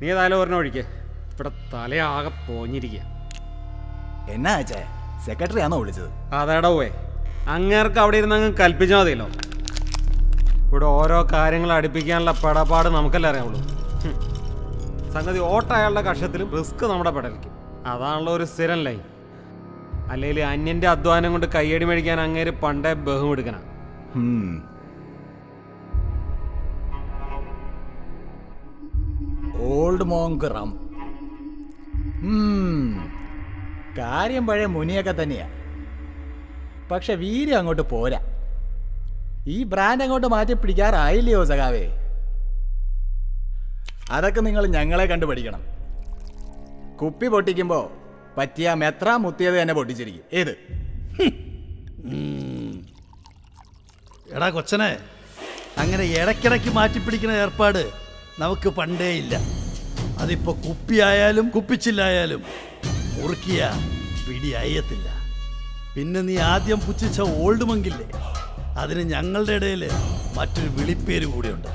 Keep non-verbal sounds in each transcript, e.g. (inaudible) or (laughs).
നീ ഏതായാലും ഒരെണ്ണം ഒഴിക്കേ. ഇവിടെ തലയാകെ പോഞ്ഞിരിക്കുക എന്നാ അച്ഛേ സെക്രട്ടറി ആണോ വിളിച്ചത്? അതേടാ പോയെ അങ്ങേർക്ക് അവിടെ ഇരുന്ന് അങ്ങ് കൽപ്പിച്ചാൽ മതിയല്ലോ. ഇവിടെ ഓരോ കാര്യങ്ങൾ അടുപ്പിക്കാനുള്ള പെടപാട് നമുക്കല്ലേ അറിയാവുള്ളൂ. സംഗതി ഓട്ട അയാളുടെ കക്ഷത്തിലും റിസ്ക് നമ്മുടെ പെടലിക്കും. അതാണല്ലോ ഒരു സ്ഥിരം ലൈൻ അല്ലെങ്കിൽ അന്യന്റെ അധ്വാനം കൊണ്ട് കയ്യടി മേടിക്കാൻ അങ്ങേര് പണ്ടേ ബഹുമെടുക്കനാ ഓൾഡ് മോങ്ക് റം കാര്യം പഴയ മുനിയൊക്കെ തന്നെയാ. പക്ഷെ വീര്യം അങ്ങോട്ട് പോരാ. ഈ ബ്രാൻഡ് അങ്ങോട്ട് മാറ്റി പിടിക്കാറായില്ലയോ സഖാവേ? അതൊക്കെ നിങ്ങൾ ഞങ്ങളെ കണ്ടു പഠിക്കണം. കുപ്പി പൊട്ടിക്കുമ്പോ പറ്റിയ മെത്ര മുത്തിയത് തന്നെ പൊട്ടിച്ചിരിക്കും. ഏത്? എടാ കൊച്ചനെ അങ്ങനെ ഇടയ്ക്കിടയ്ക്ക് മാറ്റിപ്പിടിക്കുന്ന ഏർപ്പാട് നമുക്ക് പണ്ടേ ഇല്ല. അതിപ്പോ കുപ്പിയായാലും കുപ്പിച്ചില്ലായാലും മുറുക്കിയ പിടി അയ്യത്തില്ല പിന്നെ നീ ആദ്യം പുച്ഛിച്ച ഓൾഡ് മങ്കില്ലേ? അതിന് ഞങ്ങളുടെ ഇടയിൽ മറ്റൊരു വിളിപ്പേര് കൂടിയുണ്ട്.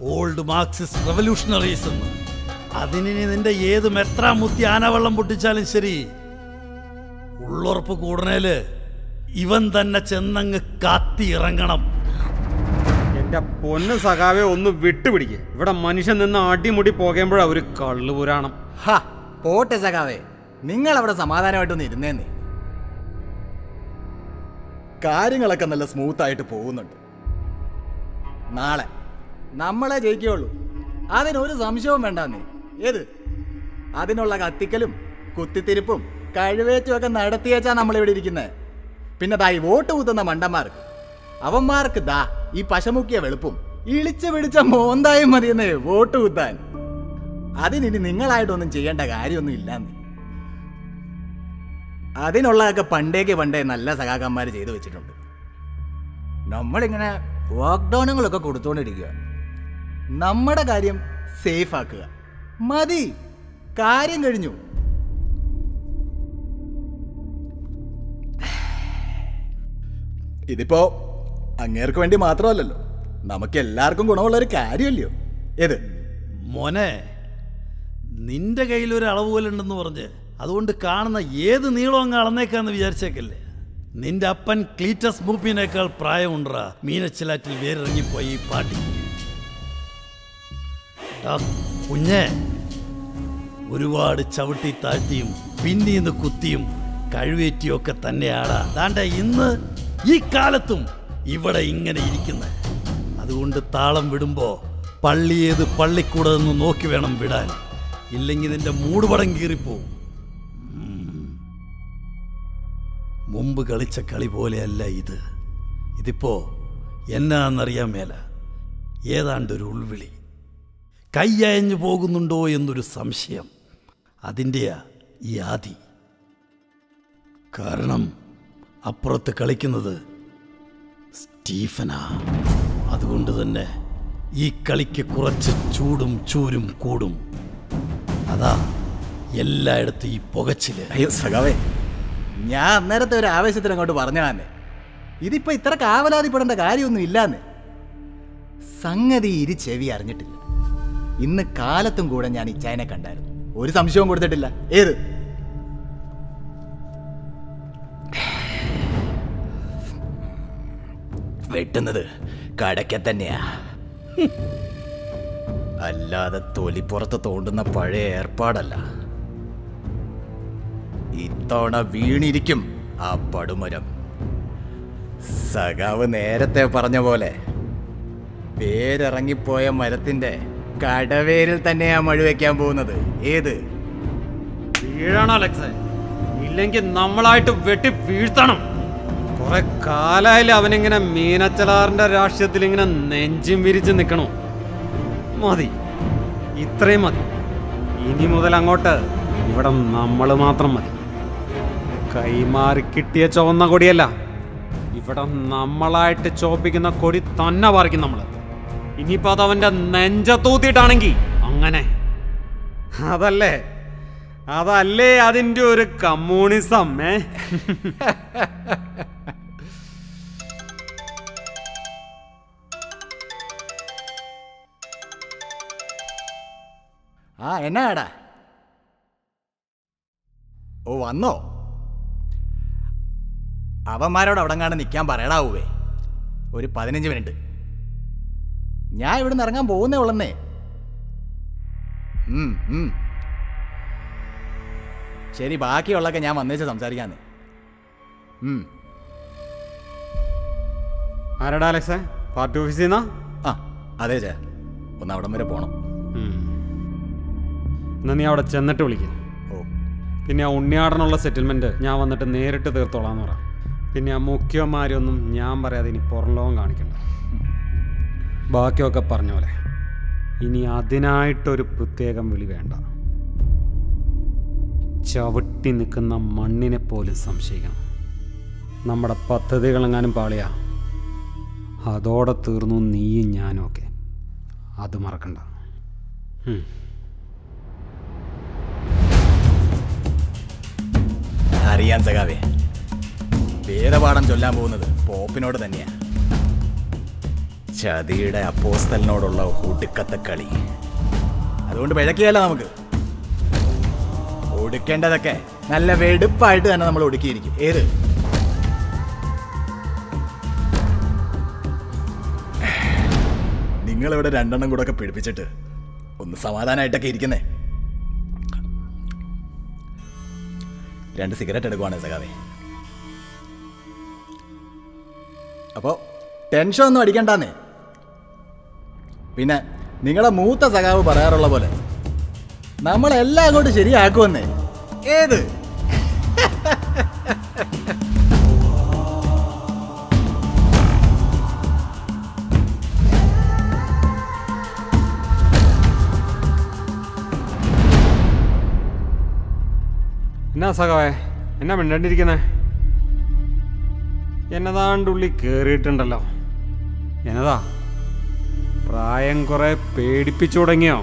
ഓൾഡ് മാർക്സിസ്റ്റ് റെവല്യൂഷണറീസ് എന്ന്. അതിനി നിന്റെ ഏത് മെത്ര മുത്തി ആനവെള്ളം പൊട്ടിച്ചാലും ശരി ഉള്ളുറപ്പ് കൂടണേൽ ഇവൻ തന്നെ ചെന്നങ്ങ് കാത്തി ഇറങ്ങണം എന്റെ പൊന്ന് സഖാവെ ഒന്ന് വിട്ടുപിടിക്കുക ഇവിടെ മനുഷ്യൻ നിന്ന് അടിമുടി പോകുമ്പോഴാ ഒരു കള്ളുപുരാണം ഹാ പോട്ടെ സഖാവേ. നിങ്ങൾ അവിടെ സമാധാനമായിട്ടൊന്ന് ഇരുന്നേന്നേ. കാര്യങ്ങളൊക്കെ നല്ല സ്മൂത്ത് ആയിട്ട് പോകുന്നുണ്ട്. നാളെ നമ്മളെ ജയിക്കുകയുള്ളൂ. അതിനൊരു സംശയവും വേണ്ടെന്നേ. ഏത്? അതിനുള്ള കത്തിക്കലും കുത്തിത്തിരിപ്പും കഴിവേറ്റും ഒക്കെ നടത്തിയേച്ചാ നമ്മളിവിടെ ഇരിക്കുന്നത് പിന്നെ തായി വോട്ട് കുത്തുന്ന മണ്ടന്മാർക്ക് അവന്മാർക്ക് ദാ ഈ പശമുക്കിയ വെളുപ്പും ഇളിച്ച പിടിച്ച മോന്തായും മതിയെന്നേ വോട്ട് കുത്താൻ. അതിനിനി നിങ്ങളായിട്ടൊന്നും ചെയ്യേണ്ട കാര്യമൊന്നും ഇല്ലാന്ന്. അതിനുള്ളതൊക്കെ പണ്ടേക്ക് പണ്ടേ നല്ല സഖാക്കന്മാർ ചെയ്തു വെച്ചിട്ടുണ്ട്. നമ്മളിങ്ങനെ വാഗ്ഡൗണുകളൊക്കെ കൊടുത്തുകൊണ്ടിരിക്കുക നമ്മുടെ കാര്യം സേഫ് ആക്കുക. മതി. കാര്യം കഴിഞ്ഞു. ഇതിപ്പോ അങ്ങേർക്ക് വേണ്ടി മാത്രമല്ലല്ലോ. നമുക്ക് എല്ലാവർക്കും ഗുണമുള്ള ഒരു കാര്യമല്ലയോ? ഏത്? മോനെ നിന്റെ കയ്യിൽ ഒരു അളവുകോലുണ്ടെന്ന് പറഞ്ഞ് അതുകൊണ്ട് കാണുന്ന ഏത് നീളം അങ്ങ് അളന്നേക്കാന്ന് വിചാരിച്ചേക്കല്ലേ? നിന്റെ അപ്പൻ ക്ലീറ്റസ് മൂപ്പിനേക്കാൾ പ്രായമുണ്ടാ മീനച്ചിലാറ്റിൽ വേറിറങ്ങിപ്പോയി പാട്ടി. കുഞ്ഞെ ഒരുപാട് ചവിട്ടി താഴ്ത്തിയും പിന്നീന്ന് കുത്തിയും കഴിവേറ്റിയൊക്കെ തന്നെയാടാ. ദാണ്ട ഇന്ന് ഈ കാലത്തും ഇവിടെ ഇങ്ങനെ ഇരിക്കുന്നത് അതുകൊണ്ട് താളം വിടുമ്പോൾ പള്ളി ഏത് പള്ളിക്കൂടതെന്ന് നോക്കി വേണം വിടാൻ. ഇല്ലെങ്കിൽ നിന്റെ മൂടുപടം കീറിപ്പോവും. മുമ്പ് കളിച്ച കളി പോലെയല്ല ഇത്. ഇതിപ്പോ എന്നാന്നറിയാൻ മേല. ഏതാണ്ടൊരു ഉൾവിളി. കൈയയഞ്ഞു പോകുന്നുണ്ടോ എന്നൊരു സംശയം. അതിന്റെയാ ഈ ആദി. കാരണം അപ്പുറത്ത് കളിക്കുന്നത് സ്റ്റീഫനാ. അതുകൊണ്ട് തന്നെ ഈ കളിക്ക് കുറച്ച് ചൂടും ചൂരും കൂടും. അതാ എല്ലായിടത്തും ഈ പുകച്ചിൽ. അയ്യോ സഖാവേ ഞാൻ അന്നേരത്തെ ഒരു ആവേശത്തിന് അങ്ങോട്ട് പറഞ്ഞാന്നെ ഇതിപ്പോ ഇത്ര കാവലാതിപ്പെടേണ്ട കാര്യമൊന്നും ഇല്ലാന്ന്. സംഗതി ഇരി ചെവി അറിഞ്ഞിട്ടില്ല. ഇന്ന് കാലത്തും കൂടെ ഞാൻ ഈ ഇച്ചായനെ കണ്ടായിരുന്നു. ഒരു സംശയവും കൊടുത്തിട്ടില്ല. ഏത്? വെട്ടുന്നത് കടയ്ക്ക തന്നെയാ. അല്ലാതെ തൊലിപ്പുറത്ത് തോണ്ടുന്ന പഴയ ഏർപ്പാടല്ല. ഇത്തവണ വീണിരിക്കും ആ പടുമരം. സഖാവ് നേരത്തെ പറഞ്ഞ പോലെ പേരിറങ്ങിപ്പോയ മരത്തിന്റെ കടവേരിൽ തന്നെയാ മഴ വെക്കാൻ പോകുന്നത്. ഏത്? വീഴണം അലക്സേ. ഇല്ലെങ്കിൽ നമ്മളായിട്ട് വെട്ടി വീഴ്ത്തണം. കുറെ കാലായാലും അവനിങ്ങനെ മീനച്ചലാറിന്റെ രാഷ്ട്രീയത്തിൽ ഇങ്ങനെ നെഞ്ചും വിരിച്ച് നിൽക്കണോ മതി. ഇത്രയും മതി. ഇനി മുതൽ അങ്ങോട്ട് ഇവിടെ നമ്മൾ മാത്രം മതി. കൈമാറി കിട്ടിയ ചുവന്ന കൊടിയല്ല. ഇവിടെ നമ്മളായിട്ട് ചോപ്പിക്കുന്ന കൊടി തന്നെ പറിക്കും നമ്മൾ ഇനിയിപ്പോ അത് അവന്റെ നെഞ്ചത്തൂത്തിയിട്ടാണെങ്കിൽ അങ്ങനെ. അതല്ലേ? അതല്ലേ അതിന്റെ ഒരു കമ്മ്യൂണിസം ഏ? ആ എന്നാടാ ഓ വന്നോ? അവന്മാരോട് അവിടെ കാണാൻ നിൽക്കാൻ പറയടാവൂവേ. ഒരു പതിനഞ്ച് മിനിറ്റ്. ഞാൻ ഇവിടുന്ന് ഇറങ്ങാൻ പോകുന്നേ ഉള്ളന്നേ. ഉം, ഉം. ശരി ബാക്കിയുള്ളൊക്കെ ഞാൻ വന്നേച്ച് സംസാരിക്കാന്ന്. ആരടാ അലക്സേ? പാർട്ടി ഓഫീസിൽ നിന്നാ? ആ അതെ ചേ. ഒന്ന് അവിടം വരെ പോണം. എന്നാ നീ അവിടെ ചെന്നിട്ട് വിളിക്കും. ഓ. പിന്നെ ആ ഉണ്ണിയാടനുള്ള സെറ്റിൽമെന്റ് ഞാൻ വന്നിട്ട് നേരിട്ട് തീർത്തോളാന്ന് പറ. പിന്നെ ആ മുഖ്യന്മാരൊന്നും ഞാൻ പറയാതെ ഇനി പുറംലോകം കാണിക്കണ്ട. ബാക്കിയൊക്കെ പറഞ്ഞ പോലെ. ഇനി അതിനായിട്ടൊരു പ്രത്യേകം വിളി വേണ്ട. ചവിട്ടി നിൽക്കുന്ന മണ്ണിനെ പോലും സംശയിക്കണം. നമ്മുടെ പദ്ധതികളെങ്ങാനും പാളിയാ. അതോടെ തീർന്നു നീയും ഞാനും ഒക്കെ. അത് മറക്കണ്ട. അറിയാൻ സഖാവേ. വേദപാഠം ചൊല്ലാൻ പോകുന്നത് പോപ്പിനോട് തന്നെയാ. ചതിയുടെ അപ്പോസ്തലിനോടുള്ള ഒടുക്കത്തെ കളി. അതുകൊണ്ട് പിഴക്കിയല്ല നമുക്ക്. ഒടുക്കേണ്ടതൊക്കെ നല്ല വെടുപ്പായിട്ട് തന്നെ നമ്മൾ ഒടുക്കിയിരിക്കും. ഏത്? നിങ്ങളിവിടെ രണ്ടെണ്ണം കൂടെ ഒക്കെ പിടിപ്പിച്ചിട്ട് ഒന്ന് സമാധാനമായിട്ടൊക്കെ ഇരിക്കുന്നേ. രണ്ട് സിഗരറ്റ് എടുക്കുവാണ് സഖാവേ. അപ്പോൾ ടെൻഷൻ ഒന്നും അടിക്കണ്ടെന്നേ. പിന്നെ നിങ്ങളെ മൂത്ത സഖാവ് പറയാറുള്ള പോലെ നമ്മളെല്ലാം അങ്ങോട്ട് ശരിയാക്കുമെന്നേ. ഏത്? എന്നാ സഖാവേ? എന്നാ മിണ്ടണ്ടിരിക്കുന്നേ? എന്നതാണ്ടുള്ളി കേറിയിട്ടുണ്ടല്ലോ. എന്നതാ? പ്രായം കുറെ പേടിപ്പിച്ചു തുടങ്ങിയോ?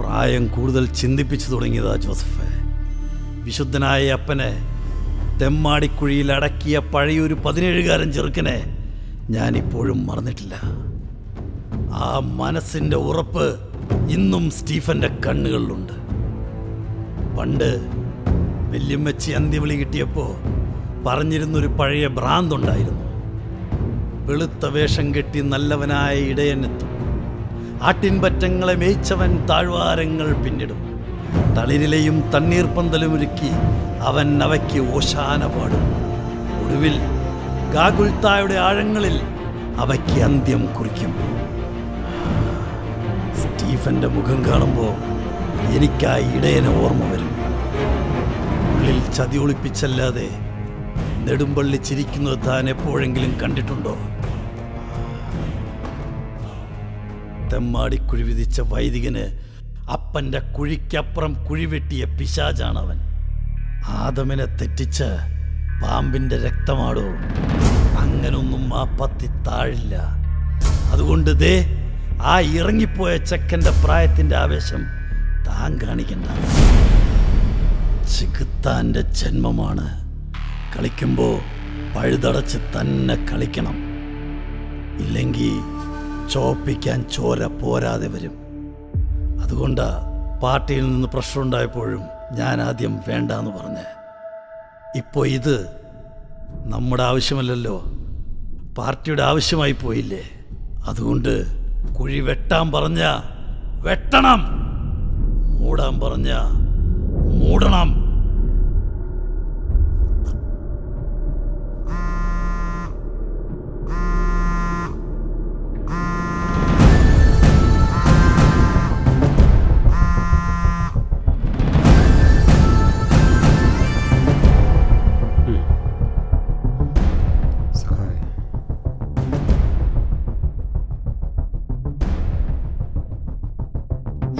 പ്രായം കൂടുതൽ ചിന്തിപ്പിച്ചു തുടങ്ങിയതാ ജോസഫ്. വിശുദ്ധനായ അപ്പനെ തെമ്മാടിക്കുഴിയിൽ അടക്കിയ പഴയൊരു പതിനേഴുകാരൻ ചെറുക്കനെ ഞാനിപ്പോഴും മറന്നിട്ടില്ല. ആ മനസ്സിന്റെ ഉറപ്പ് ഇന്നും സ്റ്റീഫന്റെ കണ്ണുകളിലുണ്ട്. പണ്ട് വല്യമ്മച്ചി അന്ത്യവിളി കിട്ടിയപ്പോൾ പറഞ്ഞിരുന്നൊരു പഴയ ഭ്രാന്തുണ്ടായിരുന്നു. വെളുത്ത വേഷം കെട്ടി നല്ലവനായ ഇടയനെത്തും ആട്ടിൻപറ്റങ്ങളെ മേയിച്ചവൻ താഴ്വാരങ്ങൾ പിന്നിടും. തളിരിലയും തണ്ണീർ പന്തലും ഒരുക്കി അവൻ അവയ്ക്ക് ഓശാന പാടും. ഒടുവിൽ ഗാഗുൽത്തായുടെ ആഴങ്ങളിൽ അവയ്ക്ക് അന്ത്യം കുറിക്കും. സ്റ്റീഫന്റെ മുഖം കാണുമ്പോൾ എനിക്കായി ഇടയനെ ഓർമ്മ വരും. ഉള്ളിൽ ചതി ഒളിപ്പിച്ചല്ലാതെ നെടുമ്പള്ളി ചിരിക്കുന്നത് താൻ എപ്പോഴെങ്കിലും കണ്ടിട്ടുണ്ടോ? തെമ്മാടിക്കുഴി വിധിച്ച വൈദികന് അപ്പന്റെ കുഴിക്കപ്പുറം കുഴിവെട്ടിയ പിശാചാണവൻ. ആദമിനെ തെറ്റിച്ച് പാമ്പിന്റെ രക്തമാടോ. അങ്ങനൊന്നും ആ പത്തി താഴില്ല. അതുകൊണ്ട് ദേ ആ ഇറങ്ങിപ്പോയ ചെക്കന്റെ പ്രായത്തിന്റെ ആവേശം താൻ കാണിക്കണ്ട. ചികിത്താന്റെ ജന്മമാണ്. കളിക്കുമ്പോൾ പഴുതടച്ച് തന്നെ കളിക്കണം. ഇല്ലെങ്കിൽ ചോപ്പിക്കാൻ ചോര പോരാതെ വരും. അതുകൊണ്ടാ പാർട്ടിയിൽ നിന്ന് പ്രഷർ ഉണ്ടായപ്പോഴും ഞാൻ ആദ്യം വേണ്ടെന്ന് പറഞ്ഞ്. ഇപ്പോൾ ഇത് നമ്മുടെ ആവശ്യമല്ലല്ലോ. പാർട്ടിയുടെ ആവശ്യമായി പോയില്ലേ. അതുകൊണ്ട് കുഴി വെട്ടാൻ പറഞ്ഞ വെട്ടണം. മൂടാൻ പറഞ്ഞ മൂടണം.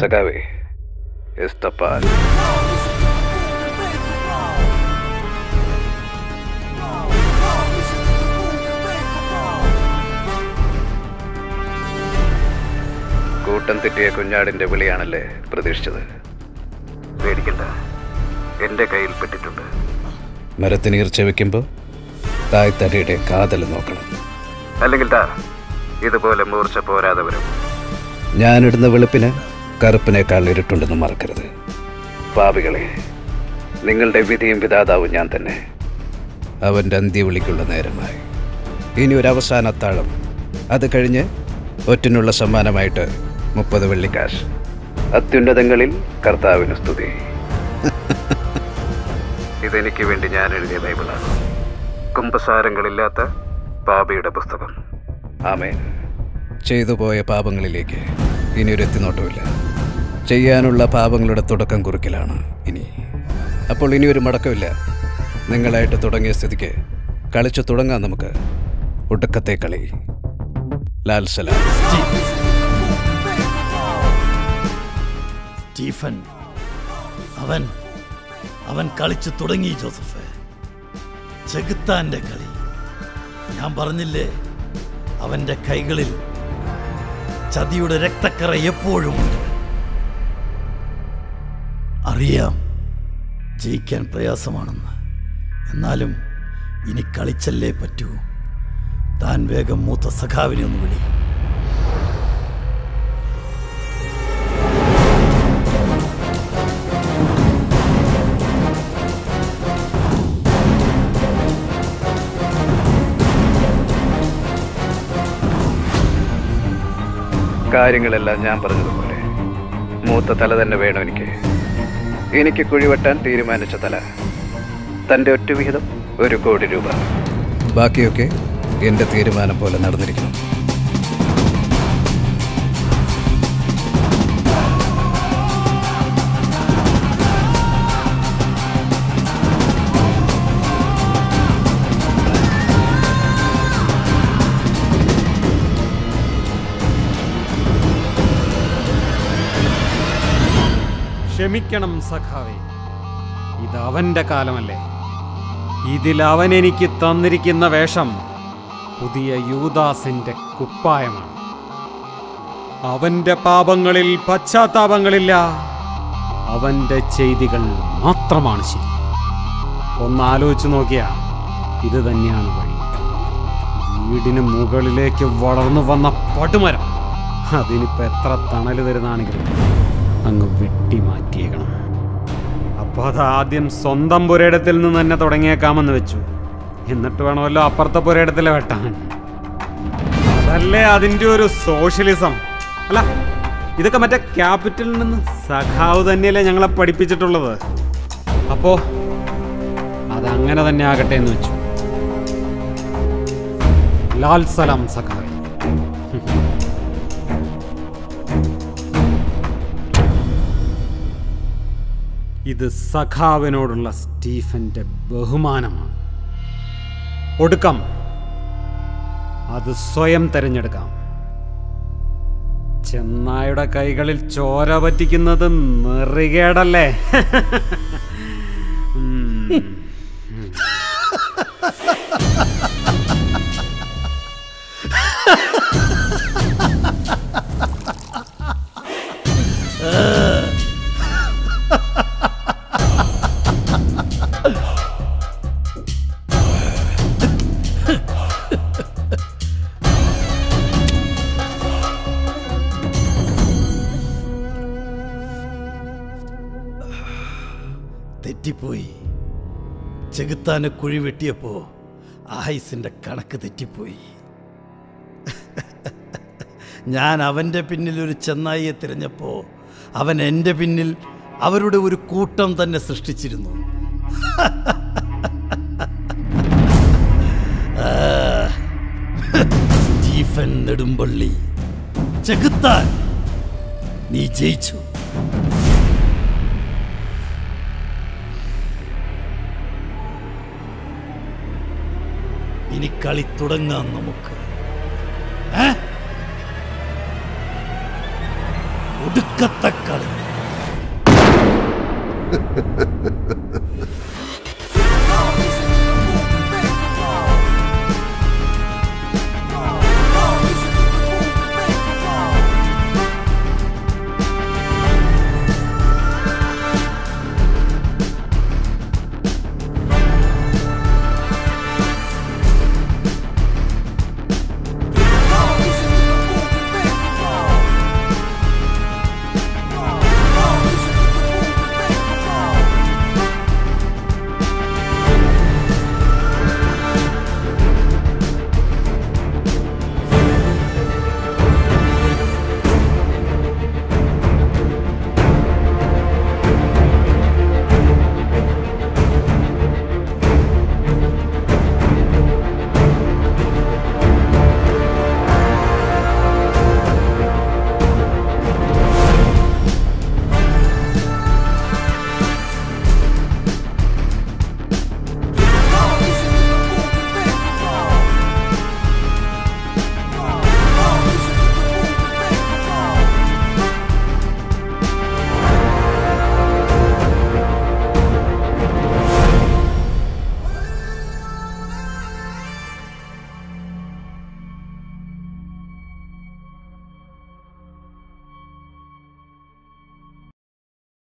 സഖാവേ paz. കൂട്ടം തെറ്റിയ കുഞ്ഞാടിന്റെ വിളിയാണല്ലേ പ്രതീക്ഷിച്ചത്? പേടിക്കണ്ട. എന്റെ കയ്യിൽ പെട്ടിട്ടുണ്ട്. മരത്തിന് ഈർച്ച വെക്കുമ്പോൾ തായ്തടിയുടെ കാതൽ നോക്കണം. അല്ലെങ്കിൽ താ ഇതുപോലെ മൂർച്ച പോരാതെ വരും. ഞാനിടുന്ന വെളുപ്പിന് കറുപ്പിനേക്കാൾ ഇരുട്ടുണ്ടെന്ന് മറക്കരുത്. പാപികളെ നിങ്ങളുടെ വിധിയും വിധാതാവും ഞാൻ തന്നെ. അവന്റെ അന്ത്യവിളിക്കുള്ള നേരമായി. ഇനി ഒരു അവസാന അത്താഴം. അത് കഴിഞ്ഞ് ഒറ്റിനുള്ള സമ്മാനമായിട്ട് മുപ്പത് വെള്ളിക്കാശ് അത്യുന്നതങ്ങളിൽ കർത്താവിന് സ്തുതി. (laughs) ഇതെനിക്ക് വേണ്ടി ഞാൻ എഴുതിയ ബൈബിളാണ്. കുംഭസാരങ്ങളില്ലാത്ത പാപിയുടെ പുസ്തകം. ആമേ ചെയ്തു പോയ പാപങ്ങളിലേക്ക് ഇനി ഒരു എത്തിനോട്ടമില്ല ചെയ്യാനുള്ള പാപങ്ങളുടെ തുടക്കം കുറിക്കലാണ് ഇനി. അപ്പോൾ ഇനി ഒരു മടക്കമില്ല നിങ്ങളായിട്ട് തുടങ്ങിയ സ്ഥിതിക്ക് കളിച്ചു തുടങ്ങാം നമുക്ക്. ഒടുക്കത്തെ കളി. ലാൽ സലാം. സ്റ്റീഫൻ അവൻ അവൻ കളിച്ചു തുടങ്ങി ജോസഫ്. ചെകുത്താന്റെ കളി. ഞാൻ പറഞ്ഞില്ലേ അവന്റെ കൈകളിൽ ചതിയുടെ രക്തക്കറ എപ്പോഴും അറിയാം ജയിക്കാൻ പ്രയാസമാണെന്ന്. എന്നാലും ഇനി കളിച്ചല്ലേ പറ്റൂ. താൻ വേഗം മൂത്ത സഖാവിനെ ഒന്ന് വിളി. കാര്യങ്ങളെല്ലാം ഞാൻ പറഞ്ഞതുപോലെ. മൂത്ത തല തന്നെ വേണം എനിക്ക്. എനിക്ക് കുഴിവെട്ടാൻ തീരുമാനിച്ച തല. തന്റെ ഒറ്റ വിഹിതം ഒരു കോടി രൂപ. ബാക്കിയൊക്കെ എന്റെ തീരുമാനം പോലെ നടന്നിരിക്കണം ക്ഷമിക്കണം സഖാവേ. ഇത് അവന്റെ കാലമല്ലേ. ഇതിൽ അവൻ എനിക്ക് തന്നിരിക്കുന്ന വേഷം പുതിയ യൂദാസിന്റെ കുപ്പായമാണ്. അവന്റെ പാപങ്ങളിൽ പശ്ചാത്താപങ്ങളില്ല. അവന്റെ ചെയ്തികൾ മാത്രമാണ് ശരി. ഒന്ന് ആലോചിച്ച് നോക്കിയാ ഇത് തന്നെയാണ് വഴി. വീടിന് മുകളിലേക്ക് വളർന്നു വന്ന പടുമരം. അതിനിപ്പോ എത്ര തണൽ തരുന്നാണെങ്കിലും. അങ്ങ് വെട്ടി മാറ്റിയേക്കണം അപ്പോൾ അത് ആദ്യം സ്വന്തം പുരയിടത്തിൽ നിന്ന് തന്നെ തുടങ്ങിയേക്കാമെന്ന് വെച്ചു. എന്നിട്ട് വേണമല്ലോ അപ്പുറത്തെ പുരയിടത്തിലെ വെട്ടാൻ. അതല്ലേ അതിന്റെ ഒരു സോഷ്യലിസം. അല്ല ഇതൊക്കെ മറ്റേ ക്യാപിറ്റലിൽ നിന്ന് സഖാവ് തന്നെയല്ലേ ഞങ്ങളെ പഠിപ്പിച്ചിട്ടുള്ളത്. അപ്പോ അതങ്ങനെ തന്നെ ആകട്ടെ എന്ന് വെച്ചു. ലാൽ സലാം സഖാവ്. ഇത് സഖാവിനോടുള്ള സ്റ്റീഫന്റെ ബഹുമാനമാണ്. ഒടുക്കം അത് സ്വയം തിരഞ്ഞെടുക്കാം. ചെന്നായുടെ കൈകളിൽ ചോര പറ്റിക്കുന്നത് നെറികേടല്ലേ? (laughs) തെറ്റിപ്പോയി. ചെകുത്താനെ കുഴി വെട്ടിയപ്പോ ആയുസിന്റെ കണക്ക് തെറ്റിപ്പോയി. ഞാൻ അവന്റെ പിന്നിൽ ഒരു ചെന്നായിയെ തിരഞ്ഞപ്പോ അവൻ എന്റെ പിന്നിൽ അവരുടെ ഒരു കൂട്ടം തന്നെ സൃഷ്ടിച്ചിരുന്നു. സ്റ്റീഫൻ നെടുമ്പള്ളി ചെകുത്താൻ നീ ജയിച്ചു? ഇനി കളി തുടങ്ങാം നമുക്ക്? ഒടുക്കത്തെ